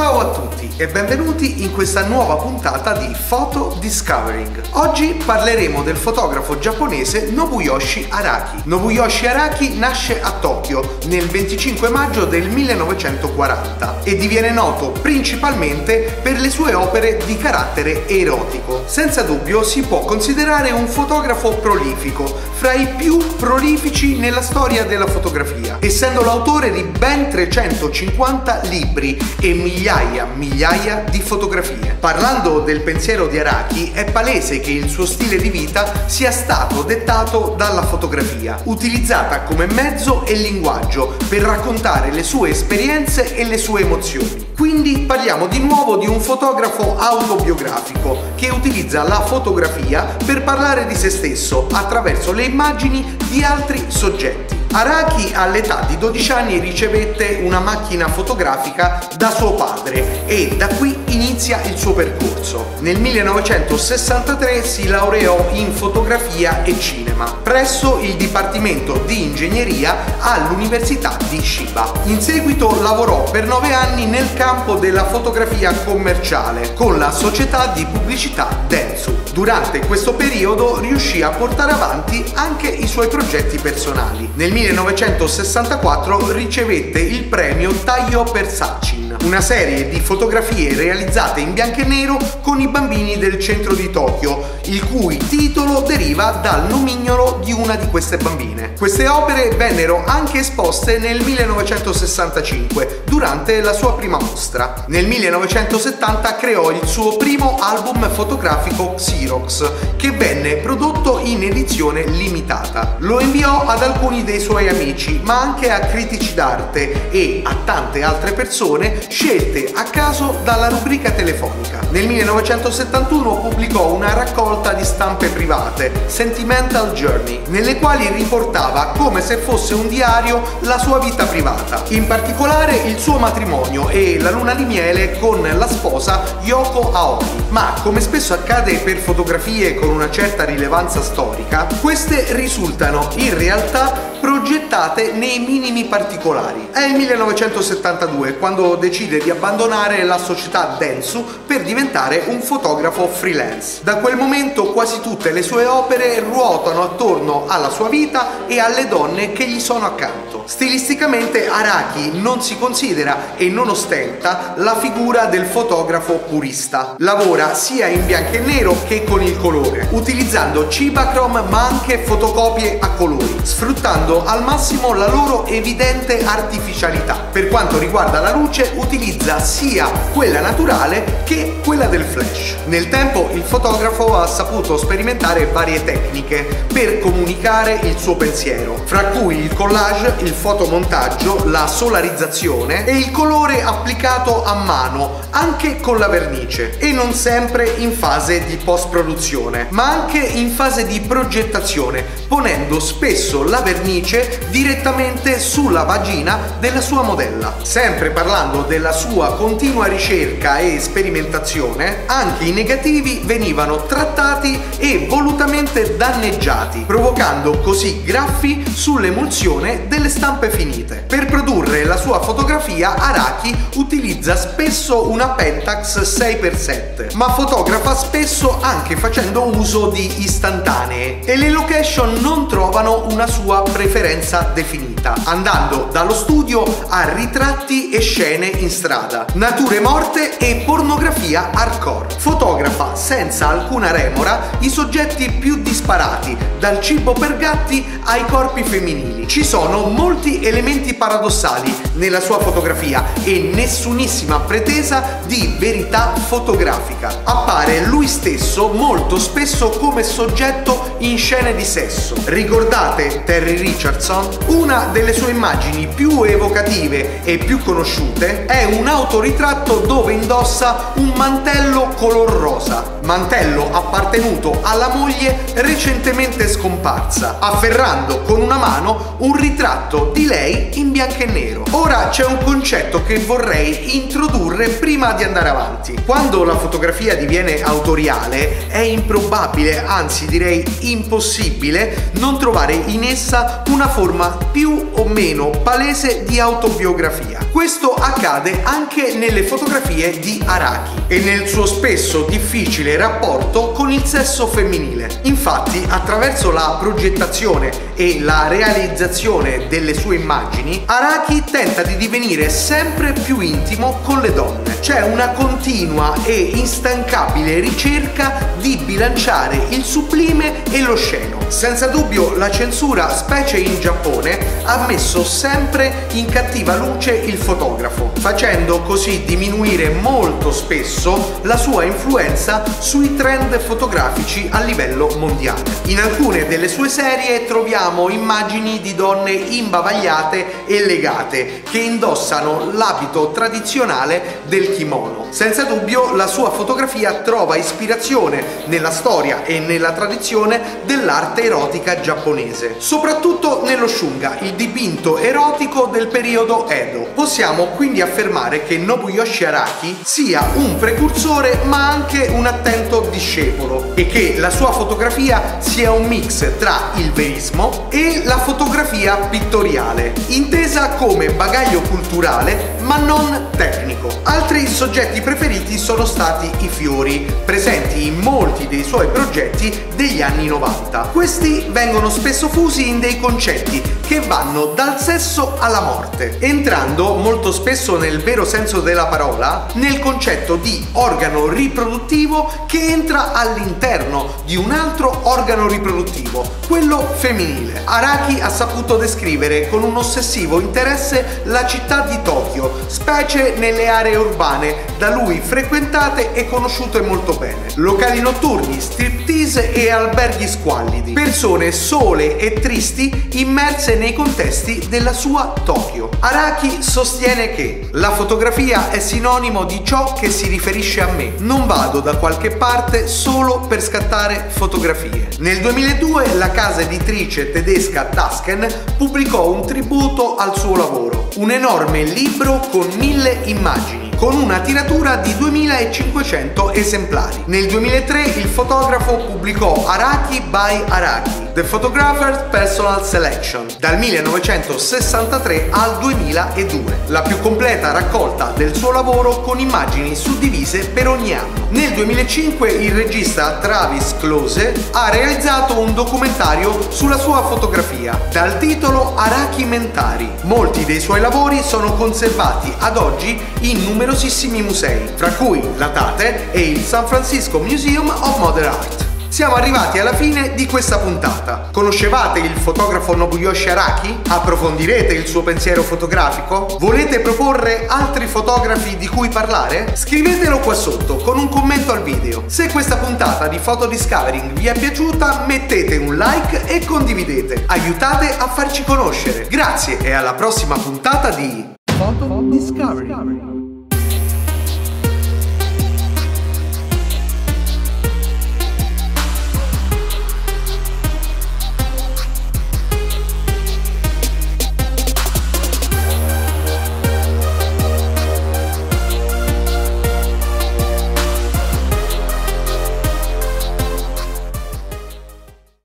Ciao a tutti e benvenuti in questa nuova puntata di Photo Discovering. Oggi parleremo del fotografo giapponese Nobuyoshi Araki. Nobuyoshi Araki nasce a Tokyo nel 25 maggio del 1940 e diviene noto principalmente per le sue opere di carattere erotico. Senza dubbio si può considerare un fotografo prolifico, fra i più prolifici nella storia della fotografia, essendo l'autore di ben 350 libri e migliaia migliaia, migliaia di fotografie. Parlando del pensiero di Araki, è palese che il suo stile di vita sia stato dettato dalla fotografia, utilizzata come mezzo e linguaggio per raccontare le sue esperienze e le sue emozioni. Quindi parliamo di nuovo di un fotografo autobiografico che utilizza la fotografia per parlare di se stesso attraverso le immagini di altri soggetti. Araki all'età di 12 anni ricevette una macchina fotografica da suo padre e da qui inizia il suo percorso. Nel 1963 si laureò in fotografia e cinema presso il Dipartimento di Ingegneria all'Università di Shiba. In seguito lavorò per 9 anni nel campo della fotografia commerciale con la società di pubblicità Dentsu. Durante questo periodo riuscì a portare avanti anche i suoi progetti personali. Nel 1964 ricevette il premio Taio Persacin, una serie di fotografie realizzate in bianco e nero con i bambini del centro di Tokyo, il cui titolo deriva dal nomignolo di una di queste bambine. Queste opere vennero anche esposte nel 1965 durante la sua prima mostra. Nel 1970 creò il suo primo album fotografico Xerox che venne prodotto in edizione limitata. Lo inviò ad alcuni dei suoi amici ma anche a critici d'arte e a tante altre persone scelte a caso dalla rubrica telefonica. Nel 1971 pubblicò una raccolta di stampe private, Sentimental Journey, nelle quali riportava come se fosse un diario la sua vita privata, in particolare il suo matrimonio e la luna di miele con la sposa Yoko Aoki. Ma come spesso accade per fotografie con una certa rilevanza storica, queste risultano in realtà progettate nei minimi particolari. È il 1972 quando decide di abbandonare la società Dentsu per diventare un fotografo freelance. Da quel momento quasi tutte le sue opere ruotano attorno alla sua vita e alle donne che gli sono accanto. Stilisticamente Araki non si considera e non ostenta la figura del fotografo purista. Lavora sia in bianco e nero che con il colore, utilizzando Cibachrome ma anche fotocopie a colori, sfruttando al massimo la loro evidente artificialità. Per quanto riguarda la luce utilizza sia quella naturale che quella del flash. Nel tempo il fotografo ha saputo sperimentare varie tecniche per comunicare il suo pensiero, fra cui il collage, il fotomontaggio, la solarizzazione e il colore applicato a mano, anche con la vernice e non sempre in fase di post produzione, ma anche in fase di progettazione, ponendo spesso la vernice direttamente sulla vagina della sua modella. Sempre parlando della sua continua ricerca e sperimentazione, anche i negativi venivano trattati e volutamente danneggiati, provocando così graffi sull'emulsione delle stampe finite. Per produrre la sua fotografia Araki utilizza spesso una Pentax 6x7, ma fotografa spesso anche facendo uso di istantanee e le location non trovano una sua preferenza definita, andando dallo studio a ritratti e scene in strada, nature morte e pornografia hardcore. Fotografa senza alcuna remora i soggetti più disparati, dal cibo per gatti ai corpi femminili. Ci sono molti elementi paradossali nella sua fotografia e nessunissima pretesa di verità fotografica. Appare lui stesso molto spesso come soggetto in scene di sesso. Ricordate Terry Richardson? Una delle sue immagini più evocative e più conosciute è un autoritratto dove indossa un mantello color rosa mantello appartenuto alla moglie recentemente scomparsa, afferrando con una mano un ritratto di lei in bianco e nero. Ora c'è un concetto che vorrei introdurre prima di andare avanti. Quando la fotografia diviene autoriale è improbabile, anzi direi impossibile, non trovare in essa una forma più o meno palese di autobiografia. Questo accade anche nelle fotografie di Araki e nel suo spesso difficile rapporto con il sesso femminile. Infatti, attraverso la progettazione e la realizzazione delle sue immagini, Araki tenta di divenire sempre più intimo con le donne. C'è una continua e instancabile ricerca di bilanciare il sublime e lo sceno. Senza dubbio la censura, specie in Giappone, ha messo sempre in cattiva luce il fotografo, facendo così diminuire molto spesso la sua influenza sui trend fotografici a livello mondiale. In alcune delle sue serie troviamo immagini di donne imbavagliate e legate che indossano l'abito tradizionale del kimono. Senza dubbio la sua fotografia trova ispirazione nella storia e nella tradizione dell'arte erotica giapponese, soprattutto nello shunga, il dipinto erotico del periodo Edo. Possiamo quindi affermare che Nobuyoshi Araki sia un precursore ma anche un attento discepolo e che la sua fotografia sia un mix tra il verismo e la fotografia pittoriale, intesa come bagaglio culturale ma non tecnico. Altri soggetti preferiti sono stati i fiori, presenti in molti dei suoi progetti degli anni 90. Questi vengono spesso fusi in dei concetti che vanno dal sesso alla morte, entrando molto spesso nel vero senso della parola nel concetto di organo riproduttivo che entra all'interno di un altro organo riproduttivo, quello femminile. Araki ha saputo descrivere con un ossessivo interesse la città di Tokyo, specie nelle aree urbane da lui frequentate e conosciute molto bene. Locali notturni, striptease e alberghi squallidi. Persone sole e tristi immerse nei contesti della sua Tokyo. Araki sostiene che la fotografia è sinonimo di ciò che si riferisce a me. Non vado da qualche parte solo per scattare fotografie. Nel 2002 la casa editrice tedesca Tasken pubblicò un tributo al suo lavoro, un enorme libro con mille immagini con una tiratura di 2500 esemplari. Nel 2003 il fotografo pubblicò Araki by Araki, The Photographer's Personal Selection, dal 1963 al 2002, la più completa raccolta del suo lavoro con immagini suddivise per ogni anno. Nel 2005 il regista Travis Close ha realizzato un documentario sulla sua fotografia, dal titolo Araki Mentari. Molti dei suoi lavori sono conservati ad oggi in numerosissimi musei, fra cui la Tate e il San Francisco Museum of Modern Art. Siamo arrivati alla fine di questa puntata. Conoscevate il fotografo Nobuyoshi Araki? Approfondirete il suo pensiero fotografico? Volete proporre altri fotografi di cui parlare? Scrivetelo qua sotto con un commento al video. Se questa puntata di Photo Discovering vi è piaciuta, mettete un like e condividete. Aiutate a farci conoscere. Grazie e alla prossima puntata di Photo Discovering.